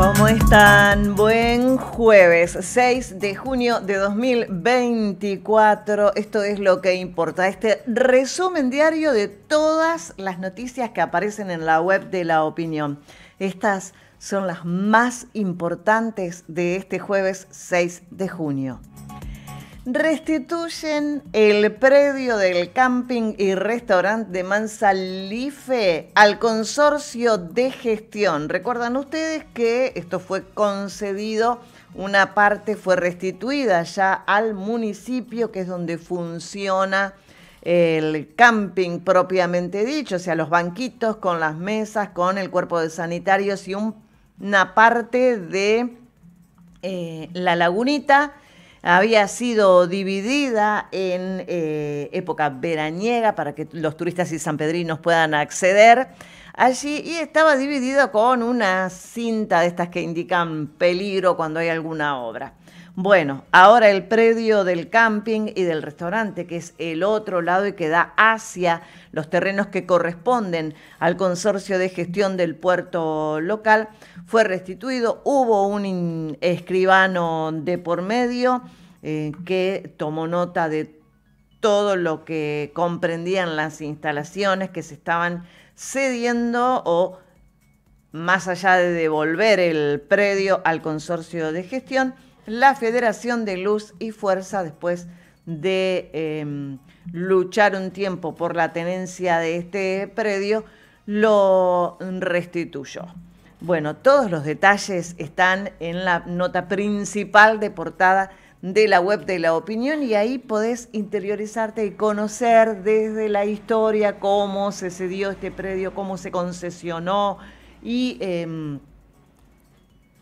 ¿Cómo están? Buen jueves, 6 de junio de 2024. Esto es lo que importa, este resumen diario de todas las noticias que aparecen en la web de la opinión. Estas son las más importantes de este jueves 6 de junio restituyen el predio del camping y restaurante de Mansalife al consorcio de gestión. Recuerdan ustedes que esto fue concedido, una parte fue restituida ya al municipio, que es donde funciona el camping propiamente dicho, o sea, los banquitos con las mesas, con el cuerpo de sanitarios y una parte de eh, la lagunita había sido dividida en eh, época veraniega para que los turistas y sanpedrinos puedan acceder allí y estaba dividida con una cinta de estas que indican peligro cuando hay alguna obra. Bueno, ahora el predio del camping y del restaurante, que es el otro lado y que da hacia los terrenos que corresponden al consorcio de gestión del puerto local, fue restituido. Hubo un escribano de por medio eh, que tomó nota de todo lo que comprendían las instalaciones que se estaban cediendo o más allá de devolver el predio al consorcio de gestión, la Federación de Luz y Fuerza, después de em, luchar un tiempo por la tenencia de este predio, lo restituyó. Bueno, todos los detalles están en la nota principal de portada de la web de la opinión y ahí podés interiorizarte y conocer desde la historia cómo se cedió este predio, cómo se concesionó y... Em,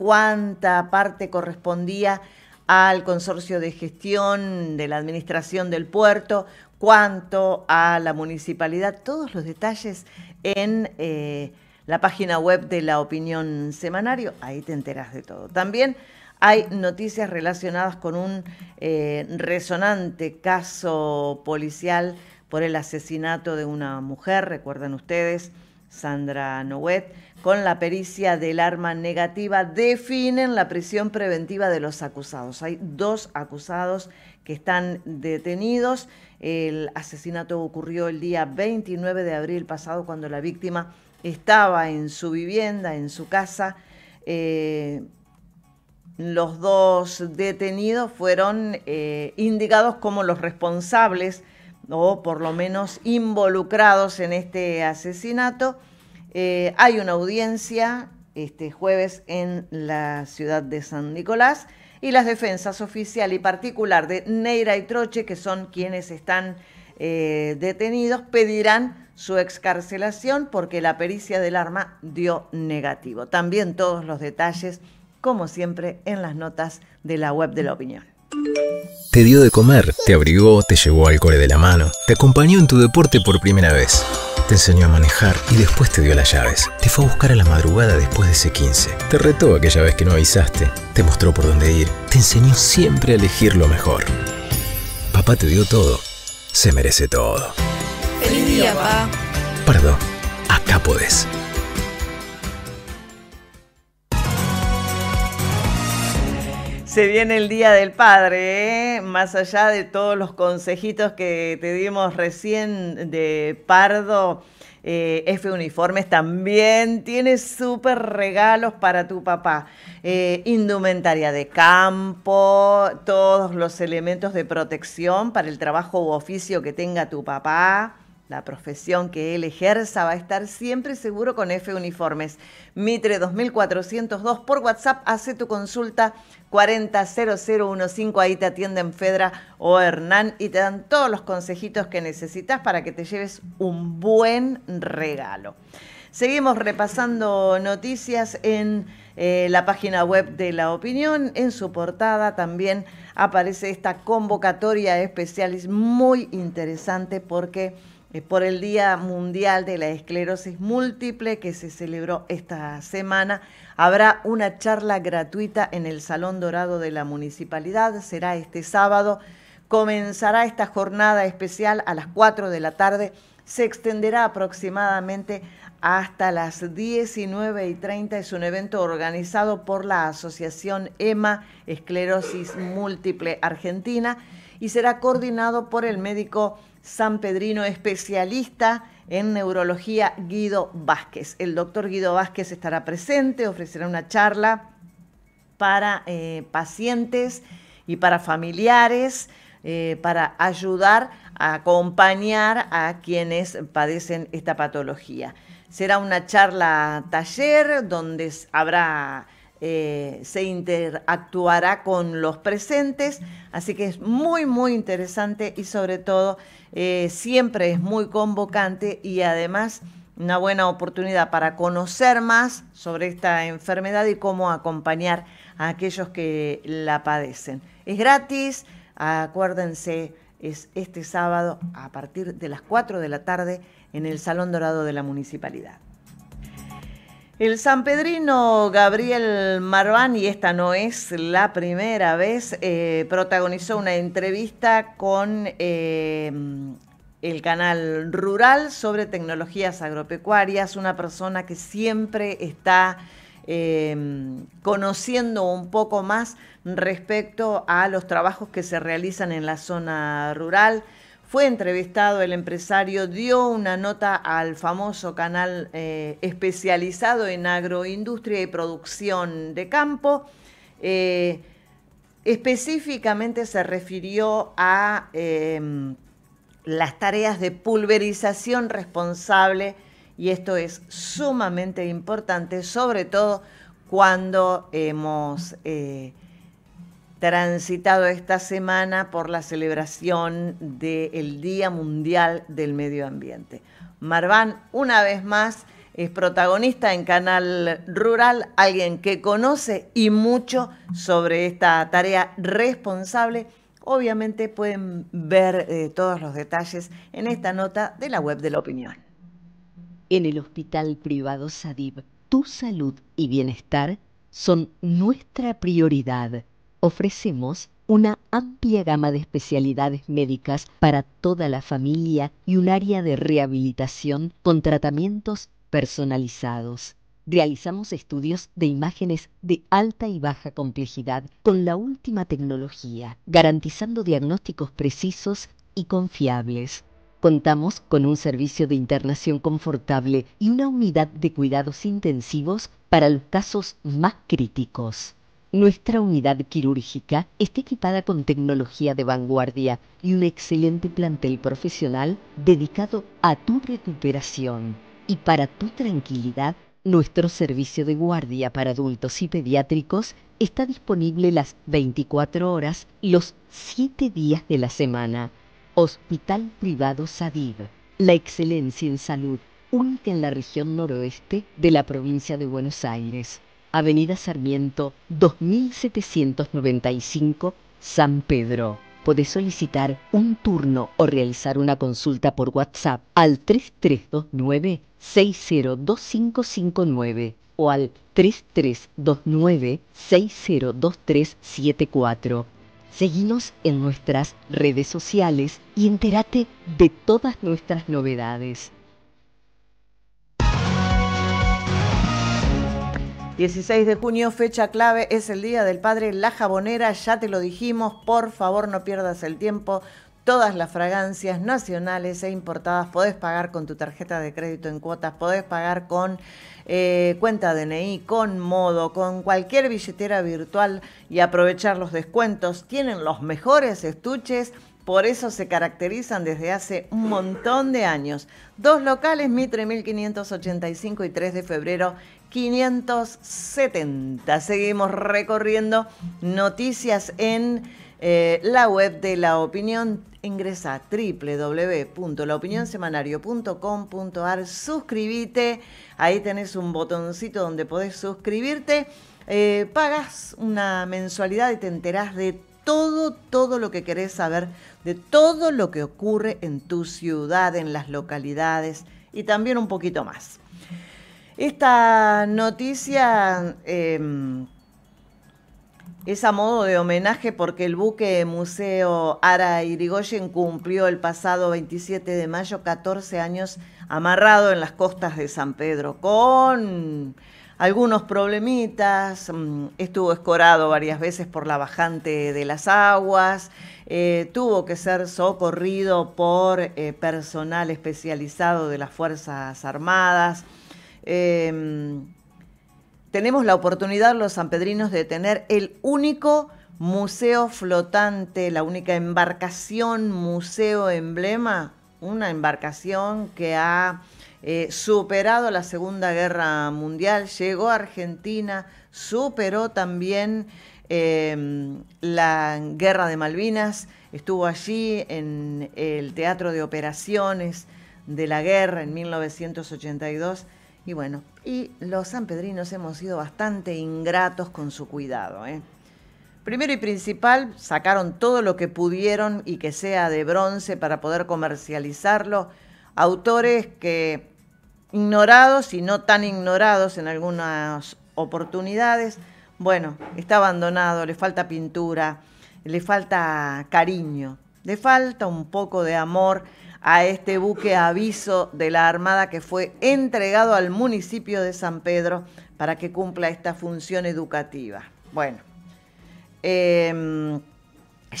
cuánta parte correspondía al consorcio de gestión de la administración del puerto, cuánto a la municipalidad, todos los detalles en eh, la página web de la opinión semanario, ahí te enteras de todo. También hay noticias relacionadas con un eh, resonante caso policial por el asesinato de una mujer, recuerdan ustedes, Sandra Nowet con la pericia del arma negativa, definen la prisión preventiva de los acusados. Hay dos acusados que están detenidos. El asesinato ocurrió el día 29 de abril pasado cuando la víctima estaba en su vivienda, en su casa. Eh, los dos detenidos fueron eh, indicados como los responsables o por lo menos involucrados en este asesinato eh, hay una audiencia este jueves en la ciudad de San Nicolás y las defensas oficial y particular de Neira y Troche, que son quienes están eh, detenidos, pedirán su excarcelación porque la pericia del arma dio negativo. También todos los detalles, como siempre, en las notas de la web de la opinión. Te dio de comer, te abrigó, te llevó al core de la mano, te acompañó en tu deporte por primera vez te enseñó a manejar y después te dio las llaves. Te fue a buscar a la madrugada después de ese 15. Te retó aquella vez que no avisaste. Te mostró por dónde ir. Te enseñó siempre a elegir lo mejor. Papá te dio todo. Se merece todo. Feliz día, papá. Perdón. Acá podés. Se viene el Día del Padre, ¿eh? más allá de todos los consejitos que te dimos recién de Pardo. Eh, F Uniformes también tiene súper regalos para tu papá. Eh, indumentaria de campo, todos los elementos de protección para el trabajo u oficio que tenga tu papá la profesión que él ejerza va a estar siempre seguro con F Uniformes. Mitre 2402 por WhatsApp, hace tu consulta 400015, ahí te atienden Fedra o Hernán y te dan todos los consejitos que necesitas para que te lleves un buen regalo. Seguimos repasando noticias en eh, la página web de La Opinión. En su portada también aparece esta convocatoria especial, es muy interesante porque por el Día Mundial de la Esclerosis Múltiple que se celebró esta semana. Habrá una charla gratuita en el Salón Dorado de la Municipalidad. Será este sábado. Comenzará esta jornada especial a las 4 de la tarde. se extenderá aproximadamente hasta las 19 y 30. Es un evento organizado por la Asociación EMA, Esclerosis Múltiple Argentina, y será coordinado por el médico sanpedrino especialista en neurología Guido Vázquez. El doctor Guido Vázquez estará presente, ofrecerá una charla para eh, pacientes y para familiares, eh, para ayudar a acompañar a quienes padecen esta patología. Será una charla taller donde habrá eh, se interactuará con los presentes, así que es muy, muy interesante y sobre todo eh, siempre es muy convocante y además una buena oportunidad para conocer más sobre esta enfermedad y cómo acompañar a aquellos que la padecen. Es gratis, acuérdense, es este sábado a partir de las 4 de la tarde en el Salón Dorado de la Municipalidad. El sanpedrino Gabriel Marván, y esta no es la primera vez, eh, protagonizó una entrevista con eh, el canal Rural sobre tecnologías agropecuarias, una persona que siempre está eh, conociendo un poco más respecto a los trabajos que se realizan en la zona rural fue entrevistado el empresario, dio una nota al famoso canal eh, especializado en agroindustria y producción de campo. Eh, específicamente se refirió a em, las tareas de pulverización responsable y esto es sumamente importante, sobre todo cuando hemos eh, transitado esta semana por la celebración del Día Mundial del Medio Ambiente. Marván, una vez más, es protagonista en Canal Rural, alguien que conoce y mucho sobre esta tarea responsable. Obviamente pueden ver eh, todos los detalles en esta nota de la web de la opinión. En el Hospital Privado Sadib, tu salud y bienestar son nuestra prioridad ofrecemos una amplia gama de especialidades médicas para toda la familia y un área de rehabilitación con tratamientos personalizados. Realizamos estudios de imágenes de alta y baja complejidad con la última tecnología, garantizando diagnósticos precisos y confiables. Contamos con un servicio de internación confortable y una unidad de cuidados intensivos para los casos más críticos. Nuestra unidad quirúrgica está equipada con tecnología de vanguardia y un excelente plantel profesional dedicado a tu recuperación. Y para tu tranquilidad, nuestro servicio de guardia para adultos y pediátricos está disponible las 24 horas los 7 días de la semana. Hospital Privado Sadid. La excelencia en salud única en la región noroeste de la provincia de Buenos Aires. Avenida Sarmiento 2795, San Pedro. Podés solicitar un turno o realizar una consulta por WhatsApp al 3329 602559 o al 3329 602374. Seguinos en nuestras redes sociales y entérate de todas nuestras novedades. 16 de junio, fecha clave, es el Día del Padre La Jabonera, ya te lo dijimos, por favor no pierdas el tiempo. Todas las fragancias nacionales e importadas podés pagar con tu tarjeta de crédito en cuotas, podés pagar con eh, cuenta DNI, con modo, con cualquier billetera virtual y aprovechar los descuentos. Tienen los mejores estuches por eso se caracterizan desde hace un montón de años. Dos locales, Mitre 1585 y 3 de febrero 570. Seguimos recorriendo noticias en eh, la web de La Opinión. Ingresa a www.laopinionsemanario.com.ar, suscríbete, ahí tenés un botoncito donde podés suscribirte, eh, pagas una mensualidad y te enterás de todo, todo lo que querés saber, de todo lo que ocurre en tu ciudad, en las localidades y también un poquito más. Esta noticia em, Es a modo de homenaje porque el buque Museo Ara Irigoyen cumplió el pasado 27 de mayo 14 años amarrado en las costas de San Pedro con algunos problemitas, mm, estuvo escorado varias veces por la bajante de las aguas, eh, tuvo que ser socorrido por eh, personal especializado de las Fuerzas Armadas. Em, tenemos la oportunidad los sanpedrinos de tener el único museo flotante, la única embarcación, museo emblema, una embarcación que ha eh, superado la Segunda Guerra Mundial, llegó a Argentina, superó también em, la Guerra de Malvinas, estuvo allí en el Teatro de Operaciones de la Guerra en 1982 y bueno, y los sanpedrinos hemos sido bastante ingratos con su cuidado. ¿eh? Primero y principal, sacaron todo lo que pudieron y que sea de bronce para poder comercializarlo. Autores que ignorados y no tan ignorados en algunas oportunidades. Bueno, está abandonado, le falta pintura, le falta cariño, le falta un poco de amor a este buque aviso de la Armada que fue entregado al municipio de San Pedro para que cumpla esta función educativa. Bueno, em,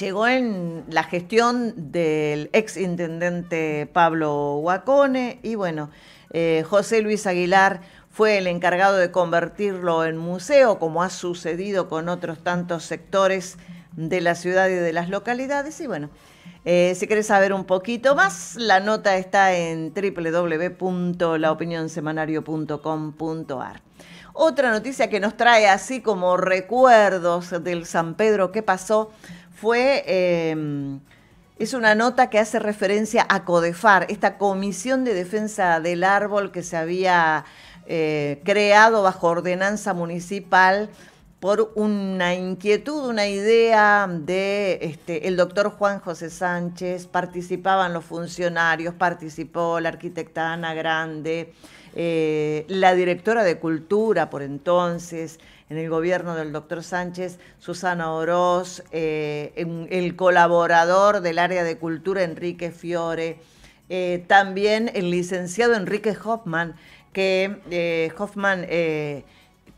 llegó en la gestión del ex intendente Pablo Huacone y bueno, eh, José Luis Aguilar fue el encargado de convertirlo en museo, como ha sucedido con otros tantos sectores de la ciudad y de las localidades. Y bueno, eh, si querés saber un poquito más, la nota está en www.laopinionsemanario.com.ar. Otra noticia que nos trae así como recuerdos del San Pedro que pasó fue, em, es una nota que hace referencia a CODEFAR, esta Comisión de Defensa del Árbol que se había eh, creado bajo ordenanza municipal por una inquietud, una idea de este, el doctor Juan José Sánchez, participaban los funcionarios, participó la arquitecta Ana Grande, eh, la directora de Cultura por entonces, en el gobierno del doctor Sánchez, Susana Oroz, eh, el colaborador del área de cultura, Enrique Fiore, eh, también el licenciado Enrique Hoffman, que Hoffman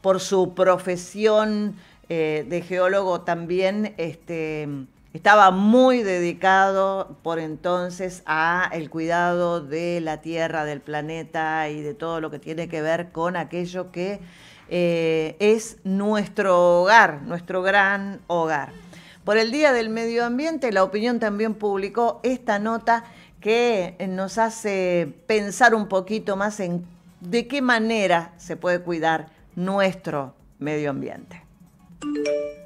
por su profesión eh, de geólogo también este, estaba muy dedicado por entonces a el cuidado de la Tierra, del planeta y de todo lo que tiene que ver con aquello que eh, es nuestro hogar, nuestro gran hogar. Por el Día del Medio Ambiente, la opinión también publicó esta nota que nos hace pensar un poquito más en de qué manera se puede cuidar nuestro medio ambiente.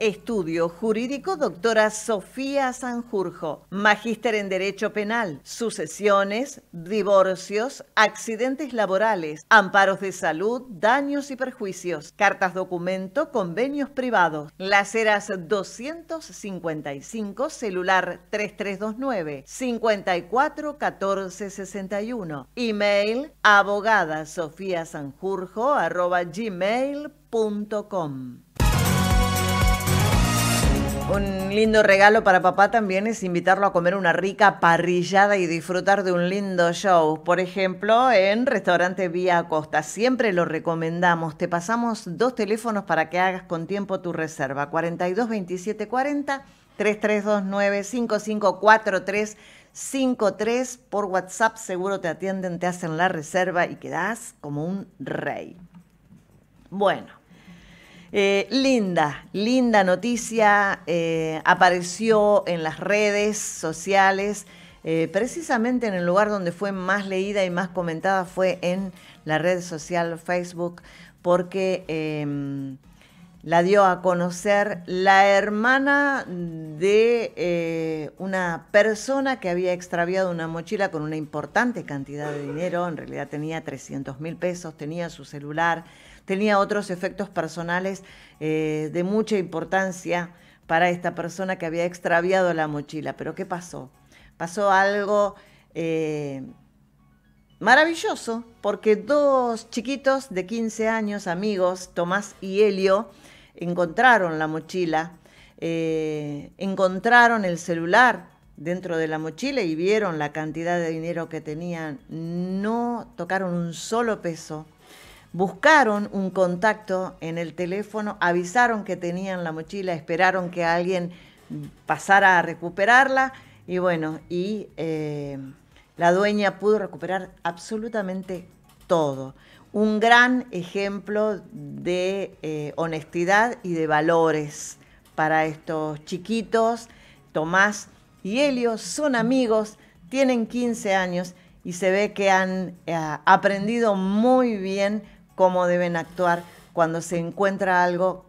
Estudio Jurídico Doctora Sofía Sanjurjo, Magíster en Derecho Penal, Sucesiones, Divorcios, Accidentes Laborales, Amparos de Salud, Daños y Perjuicios, Cartas Documento, Convenios Privados, Las Heras 255, Celular 3329, 54 14 61, Email abogada Sofía Sanjurjo arroba gmail.com. Un lindo regalo para papá también es invitarlo a comer una rica parrillada y disfrutar de un lindo show. Por ejemplo, en Restaurante Vía Costa. Siempre lo recomendamos. Te pasamos dos teléfonos para que hagas con tiempo tu reserva. 42 27 40 3329 5543 53 por WhatsApp. Seguro te atienden, te hacen la reserva y quedas como un rey. Bueno. Eh, linda, linda noticia. Eh, apareció en las redes sociales, eh, precisamente en el lugar donde fue más leída y más comentada fue en la red social Facebook, porque em, la dio a conocer la hermana de una persona que había extraviado una mochila con una importante cantidad de dinero, en realidad tenía 300 mil pesos, tenía su celular tenía otros efectos personales eh, de mucha importancia para esta persona que había extraviado la mochila. Pero ¿qué pasó? Pasó algo eh, maravilloso, porque dos chiquitos de 15 años, amigos, Tomás y Helio, encontraron la mochila eh, encontraron el celular dentro de la mochila y vieron la cantidad de dinero que tenían, no tocaron un solo peso, buscaron un contacto en el teléfono, avisaron que tenían la mochila, esperaron que alguien pasara a recuperarla y bueno, y eh, la dueña pudo recuperar absolutamente todo. Un gran ejemplo de eh, honestidad y de valores para estos chiquitos. Tomás y Helio son amigos, tienen 15 años y se ve que han eh, aprendido muy bien cómo deben actuar cuando se encuentra algo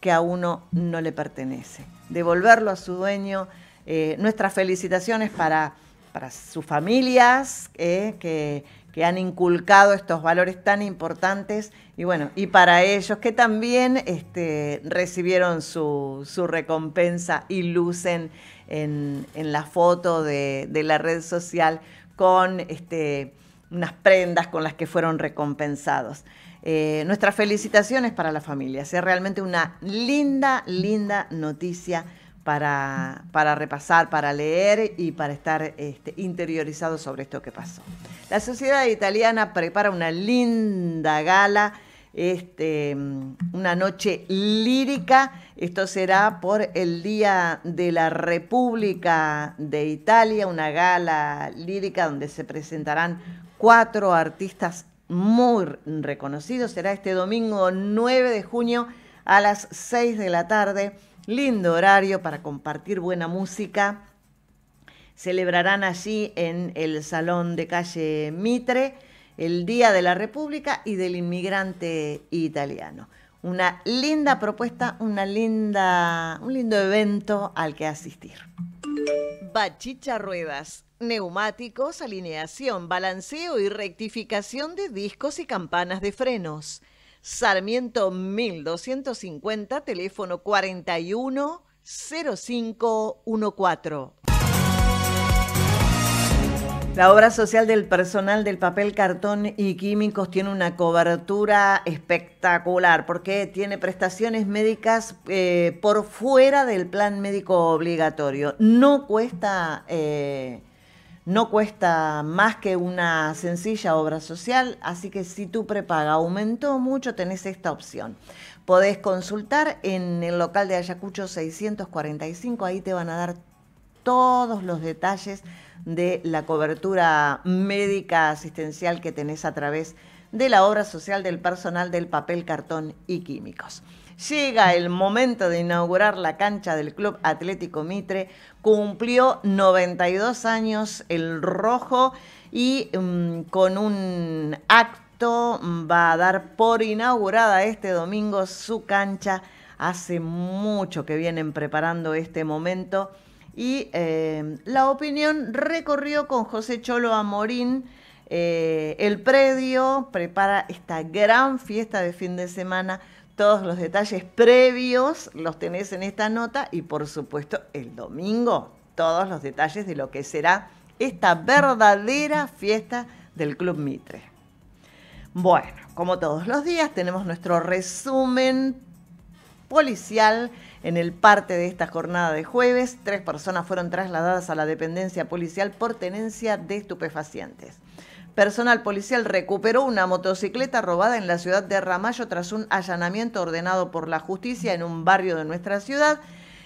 que a uno no le pertenece. Devolverlo a su dueño. Eh, nuestras felicitaciones para, para sus familias eh, que, que han inculcado estos valores tan importantes y bueno, y para ellos que también este, recibieron su, recompensa y lucen en, la foto de, la red social con este, unas prendas con las que fueron recompensados. Eh, nuestras felicitaciones para la familia. Es realmente una linda, linda noticia para, para repasar, para leer y para estar este, interiorizado sobre esto que pasó. La sociedad italiana prepara una linda gala, este, una noche lírica. Esto será por el Día de la República de Italia, una gala lírica donde se presentarán cuatro artistas muy reconocidos. Será este domingo 9 de junio a las 6 de la tarde Lindo horario para compartir buena música. Celebrarán allí en el Salón de Calle Mitre el Día de la República y del Inmigrante Italiano. Una linda propuesta, una linda, un lindo evento al que asistir. Bachicha Ruedas, neumáticos, alineación, balanceo y rectificación de discos y campanas de frenos Sarmiento 1250, teléfono 410514. La obra social del personal del papel, cartón y químicos tiene una cobertura espectacular porque tiene prestaciones médicas eh, por fuera del plan médico obligatorio. No cuesta eh, no cuesta más que una sencilla obra social, así que si tu prepaga aumentó mucho, tenés esta opción. Podés consultar en el local de Ayacucho 645, ahí te van a dar todos los detalles de la cobertura médica asistencial que tenés a través de la obra social del personal del papel, cartón y químicos. Llega el momento de inaugurar la cancha del Club Atlético Mitre. Cumplió 92 años el rojo y mm, con un acto va a dar por inaugurada este domingo su cancha. Hace mucho que vienen preparando este momento y eh, la opinión recorrió con José Cholo Amorín. Eh, el predio prepara esta gran fiesta de fin de semana todos los detalles previos los tenés en esta nota y por supuesto el domingo todos los detalles de lo que será esta verdadera fiesta del Club Mitre. Bueno, como todos los días tenemos nuestro resumen policial en el parte de esta jornada de jueves. Tres personas fueron trasladadas a la dependencia policial por tenencia de estupefacientes. Personal policial recuperó una motocicleta robada en la ciudad de Ramallo tras un allanamiento ordenado por la justicia en un barrio de nuestra ciudad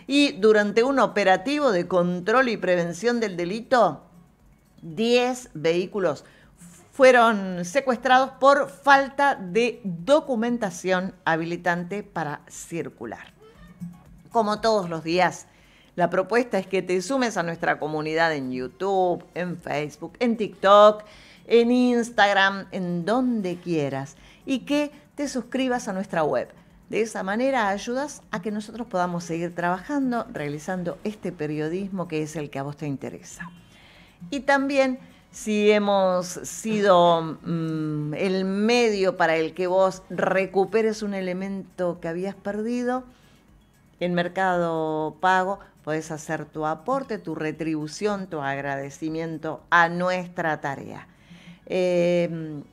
y durante un operativo de control y prevención del delito, 10 vehículos fueron secuestrados por falta de documentación habilitante para circular. Como todos los días, la propuesta es que te sumes a nuestra comunidad en YouTube, en Facebook, en TikTok, en Instagram, en donde quieras, y que te suscribas a nuestra web. De esa manera ayudas a que nosotros podamos seguir trabajando, realizando este periodismo que es el que a vos te interesa. Y también si hemos sido mm, el medio para el que vos recuperes un elemento que habías perdido, en Mercado Pago puedes hacer tu aporte, tu retribución, tu agradecimiento a nuestra tarea. Em,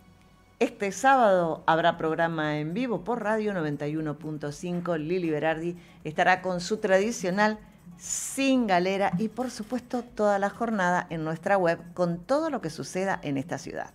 Este sábado habrá programa en vivo por Radio 91.5. Lili Berardi estará con su tradicional sin galera y por supuesto toda la jornada en nuestra web con todo lo que suceda en esta ciudad.